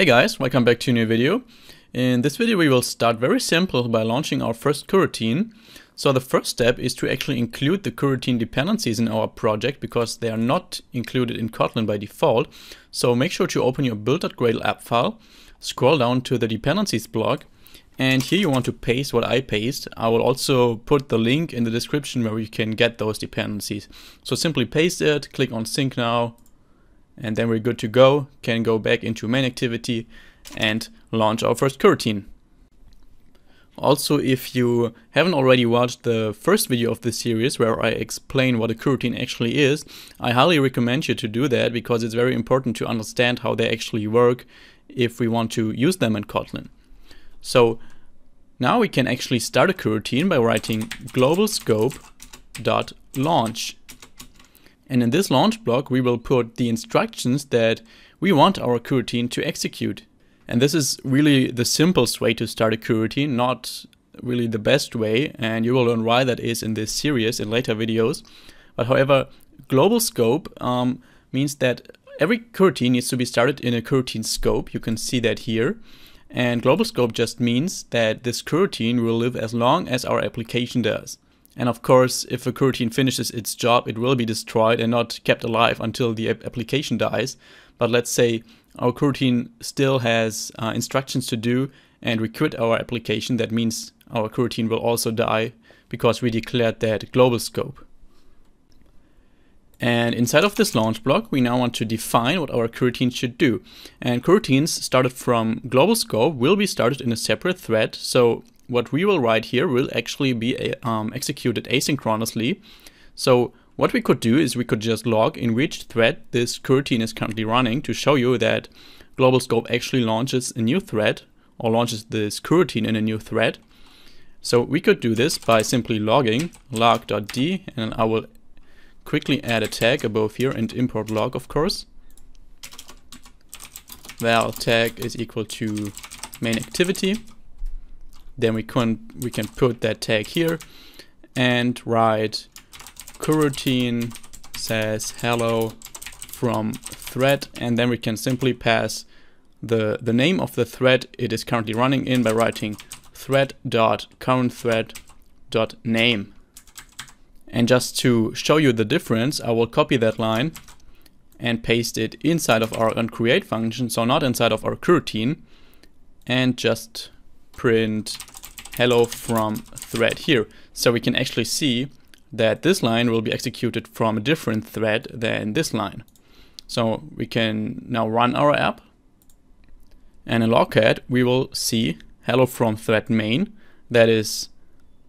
Hey guys, welcome back to a new video. In this video we will start very simple by launching our first coroutine. So the first step is to actually include the coroutine dependencies in our project because they are not included in Kotlin by default. So make sure to open your build.gradle app file, scroll down to the dependencies block, and here you want to paste what I paste. I will also put the link in the description where you can get those dependencies. So simply paste it, click on sync now, and then we're good to go. Can go back into main activity and launch our first coroutine. Also, if you haven't already watched the first video of this series where I explain what a coroutine actually is, I highly recommend you to do that because it's very important to understand how they actually work if we want to use them in Kotlin. So now we can actually start a coroutine by writing global scope dot launch and in this launch block, we will put the instructions that we want our coroutine to execute. And this is really the simplest way to start a coroutine, not really the best way. And you will learn why that is in this series in later videos. But however, global scope um, means that every coroutine needs to be started in a coroutine scope. You can see that here. And global scope just means that this coroutine will live as long as our application does. And of course, if a coroutine finishes its job, it will be destroyed and not kept alive until the application dies. But let's say our coroutine still has uh, instructions to do and we quit our application, that means our coroutine will also die because we declared that global scope. And inside of this launch block, we now want to define what our coroutine should do. And coroutines started from global scope will be started in a separate thread. So what we will write here will actually be um, executed asynchronously. So what we could do is we could just log in which thread this coroutine is currently running to show you that global scope actually launches a new thread or launches this coroutine in a new thread. So we could do this by simply logging log.d and I will quickly add a tag above here and import log of course. Val tag is equal to main activity then we can we can put that tag here and write coroutine says hello from thread and then we can simply pass the the name of the thread it is currently running in by writing thread dot current thread dot name and just to show you the difference I will copy that line and paste it inside of our onCreate function so not inside of our coroutine and just print hello from thread here. So we can actually see that this line will be executed from a different thread than this line. So we can now run our app and in logcat we will see hello from thread main that is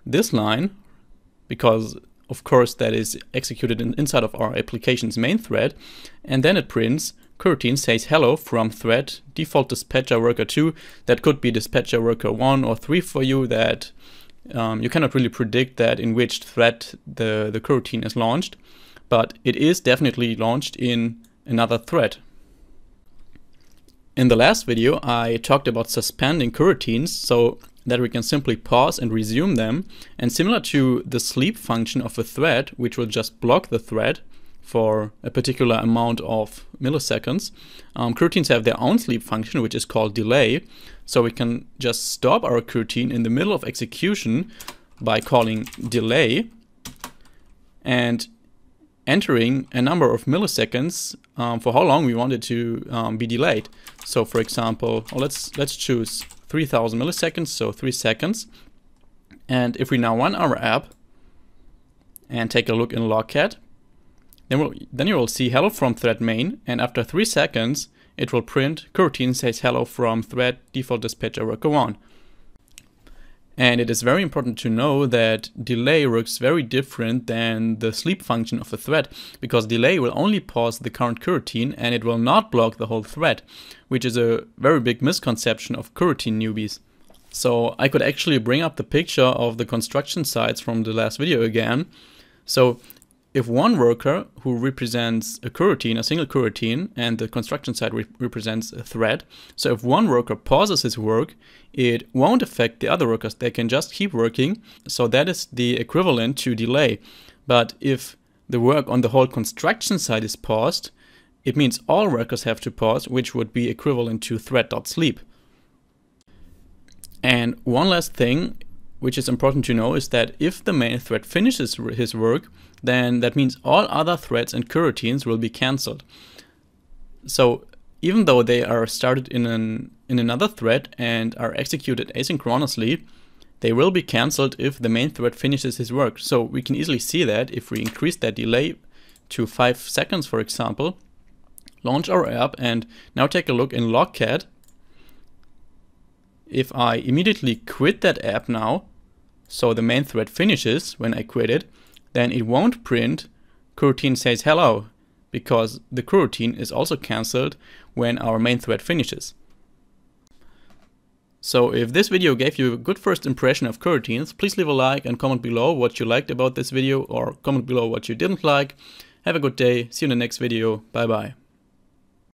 this line because of course that is executed in, inside of our application's main thread and then it prints coroutine says hello from thread default dispatcher worker 2. That could be dispatcher worker 1 or 3 for you that um, you cannot really predict that in which thread the, the coroutine is launched, but it is definitely launched in another thread. In the last video, I talked about suspending coroutines so that we can simply pause and resume them. And similar to the sleep function of a thread, which will just block the thread, for a particular amount of milliseconds. Um, coroutines have their own sleep function, which is called delay. So we can just stop our coroutine in the middle of execution by calling delay and entering a number of milliseconds um, for how long we want it to um, be delayed. So for example, let's let's choose 3000 milliseconds, so 3 seconds. And if we now run our app and take a look in logcat, then, we'll, then you will see hello from thread main, and after 3 seconds, it will print coroutine says hello from thread default dispatcher worker 1. And it is very important to know that delay works very different than the sleep function of a thread, because delay will only pause the current coroutine and it will not block the whole thread, which is a very big misconception of coroutine newbies. So I could actually bring up the picture of the construction sites from the last video again. So if one worker who represents a coroutine, a single coroutine, and the construction side re represents a thread, so if one worker pauses his work, it won't affect the other workers. They can just keep working. So that is the equivalent to delay. But if the work on the whole construction side is paused, it means all workers have to pause, which would be equivalent to thread.sleep. And one last thing, which is important to know, is that if the main thread finishes his work, then that means all other threads and coroutines will be cancelled. So even though they are started in an in another thread and are executed asynchronously, they will be cancelled if the main thread finishes his work. So we can easily see that if we increase that delay to 5 seconds, for example, launch our app and now take a look in Logcat. If I immediately quit that app now, so the main thread finishes when I quit it, then it won't print coroutine says hello because the coroutine is also cancelled when our main thread finishes. So if this video gave you a good first impression of coroutines, please leave a like and comment below what you liked about this video or comment below what you didn't like. Have a good day, see you in the next video, bye bye.